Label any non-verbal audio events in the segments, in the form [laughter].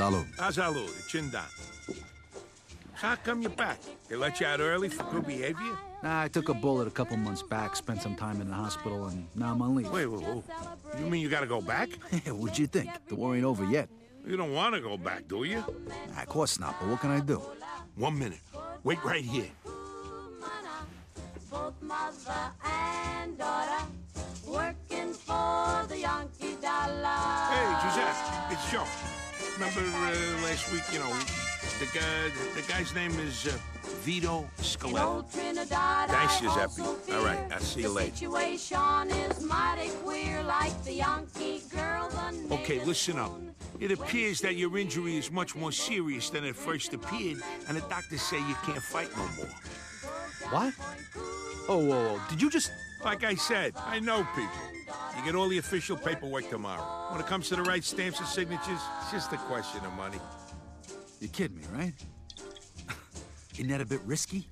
Salud. Ah, Azalu, chin down. How come you're back? They let you out early for good behavior? Nah, I took a bullet a couple months back, spent some time in the hospital, and now I'm on leave. Wait, wait, wait. You mean you gotta go back? [laughs] What'd you think? The war ain't over yet. You don't want to go back, do you? Nah, of course not, but what can I do? One minute. Wait right here. both mother and daughter, working for the Yankee dollar. Hey, Giuseppe, it's Joe. Remember uh, last week, you know, the guy, the guy's name is uh, Vito In Scaletta. Trinidad, Thanks, Giuseppe. All right, I'll see you later. situation is mighty queer, like the Yankee girl, the Okay, listen up. It appears that your injury is much more serious than it first appeared, and the doctors say you can't fight no more. What? Oh, whoa, whoa. Did you just... Like I said, I know people. You get all the official paperwork tomorrow. When it comes to the right stamps and signatures, it's just a question of money. You're kidding me, right? [laughs] Isn't that a bit risky?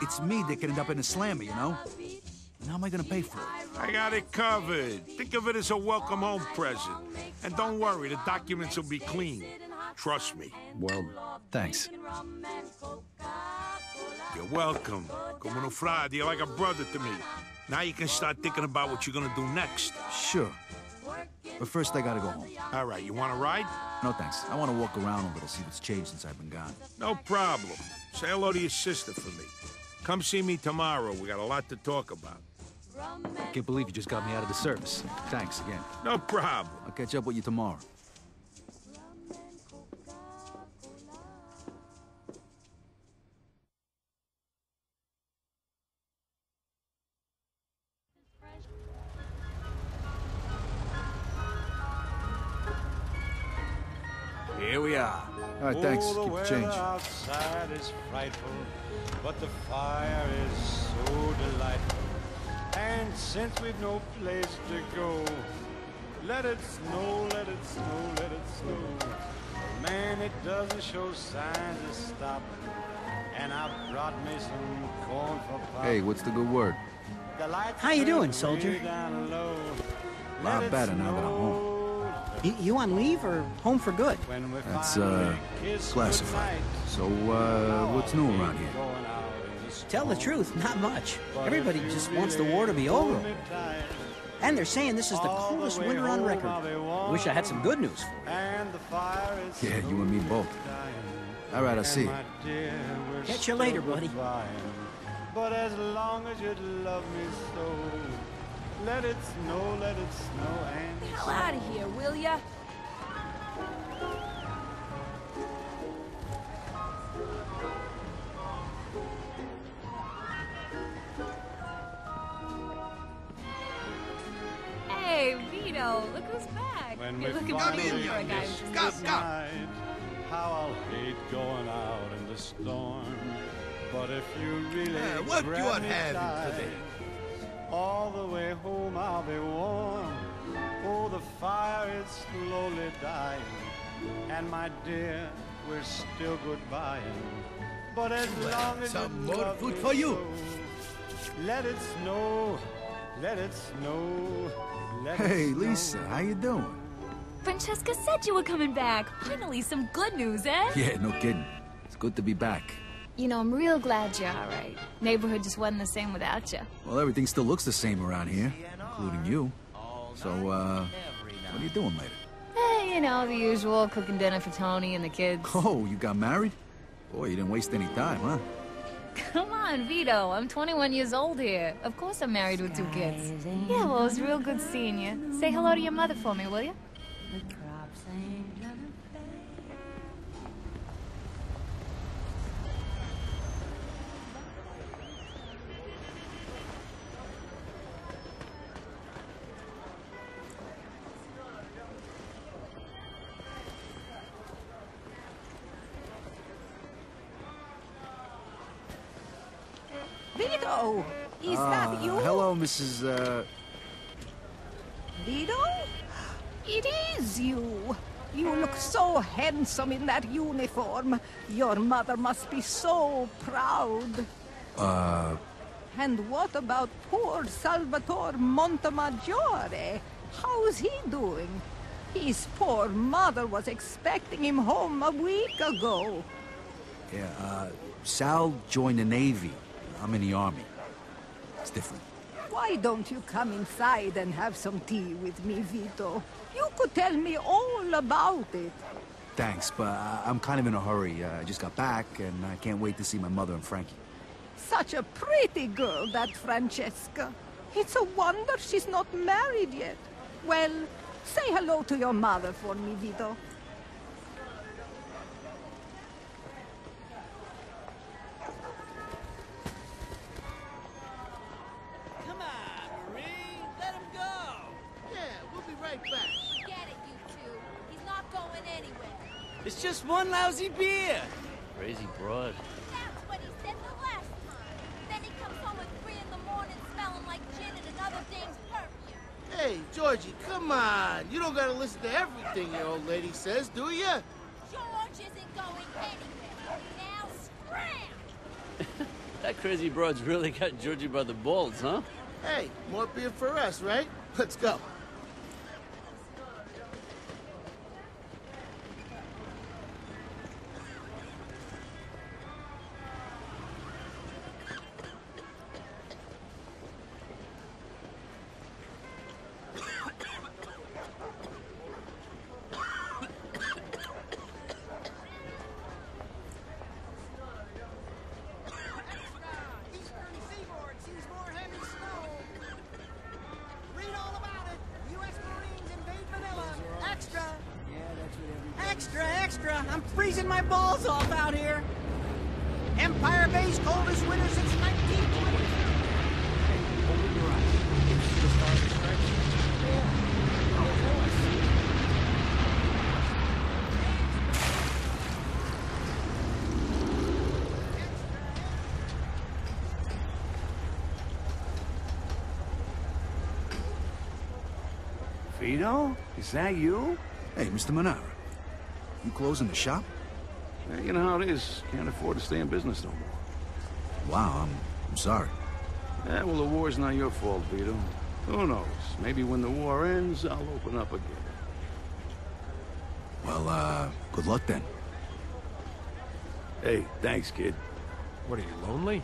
It's me that could end up in a slammer, you know? And how am I gonna pay for it? I got it covered. Think of it as a welcome home present. And don't worry, the documents will be clean. Trust me. Well, thanks. You're welcome. Como no frade, you're like a brother to me. Now you can start thinking about what you're gonna do next. Sure. But first, I gotta go home. All right, you wanna ride? No, thanks. I wanna walk around a little, see what's changed since I've been gone. No problem. Say hello to your sister for me. Come see me tomorrow. We got a lot to talk about. I can't believe you just got me out of the service. Thanks again. No problem. I'll catch up with you tomorrow. All right, thanks. Oh, Keep the change. outside is frightful, but the fire is so delightful. And since we've no place to go, let it snow, let it snow, let it snow. Man, it doesn't show signs of stopping. And I brought me some corn for pop. Hey, what's the good word? The How you doing, soldier? down low. Lot Let it better now that I'm home. Snow, You, you on leave or home for good? That's, uh, classified. So, uh, what's new around here? Going out in the Tell the truth, not much. Everybody just wants the war to be over. And they're saying this is the all the coolest winter on record. I'll be warm. Wish I had some good news for you. And the fire is Yeah, you and me both. All right, I'll And see you. my dear, we're Catch you later, buddy. goodbying. But as long as you love me so, let it snow, let it snow, and Get the hell out of here, will ya? Hey, Vito, look who's back. When You're looking finally pretty good for a guy who just kiss how I'll hate going out in the storm. But if you really Uh, what you grab are me having today? All the way home I'll be warm. Oh, the fire is slowly dying. And my dear, we're still goodbying. But as long as some you more love food for you. so, let it snow, let it snow, let Hey, it snow. Lisa, how you doing? Francesca said you were coming back. Finally, some good news, eh? Yeah, no kidding. It's good to be back. You know, I'm real glad you're all right. Neighborhood just wasn't the same without you. Well, everything still looks the same around here, including you. So, uh, what are you doing later? Eh, you know, the usual, cooking dinner for Tony and the kids. [laughs] Oh, you got married? Boy, you didn't waste any time, huh? Come on, Vito. I'm 21 years old here. Of course I'm married with two kids. Yeah, well, it was real good seeing you. Say hello to your mother for me, will you? Is Uh, that you? Hello, Mrs. Uh, Vito? It is you. You look so handsome in that uniform. Your mother must be so proud. uh, And what about poor Salvatore Montemaggiore? How's he doing? His poor mother was expecting him home a week ago. Yeah, uh, Sal joined the Navy. I'm in the Army. It's different. Why don't you come inside and have some tea with me, Vito? You could tell me all about it. Thanks, but I'm kind of in a hurry. Uh, I just got back, and I can't wait to see my mother and Frankie. Such a pretty girl, that Francesca. It's a wonder she's not married yet. Well, say hello to your mother for me, Vito. It's just one lousy beer. Crazy broad. That's what he said the last time. Then he comes home at three in the morning smelling like gin and another dame's perfume. Hey, Georgie, come on. You don't gotta listen to everything your old lady says, do ya? George isn't going anywhere. Now scram! [laughs] That crazy broad's really got Georgie by the balls, huh? Hey, more beer for us, right? Let's go. Extra. I'm freezing my balls off out here. Empire Bay's coldest winter since 1920. Vito? Is that you? Hey, Mr. Monara. You closing the shop? Yeah, you know how it is. Can't afford to stay in business no more. Wow, I'm, I'm sorry. Yeah, well, the war's not your fault, Vito. Who knows? Maybe when the war ends, I'll open up again. Well, uh, good luck then. Hey, thanks, kid. What are you, lonely?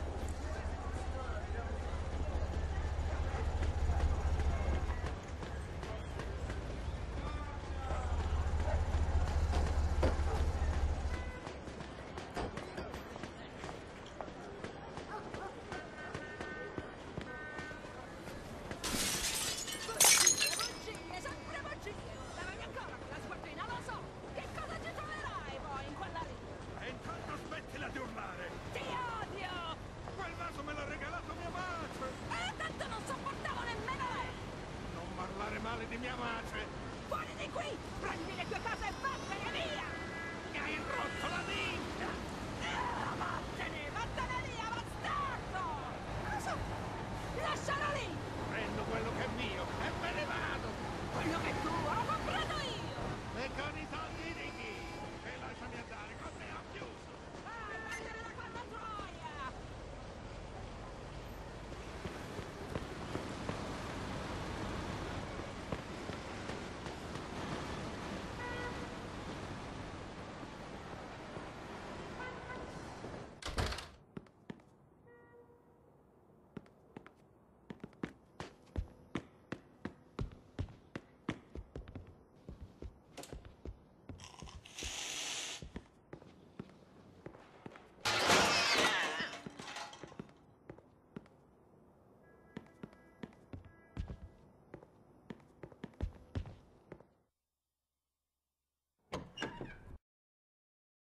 padre di mia madre! Fuori di qui! Prendi le tue cose e vattene via! Mi hai rotto la vita! Ah,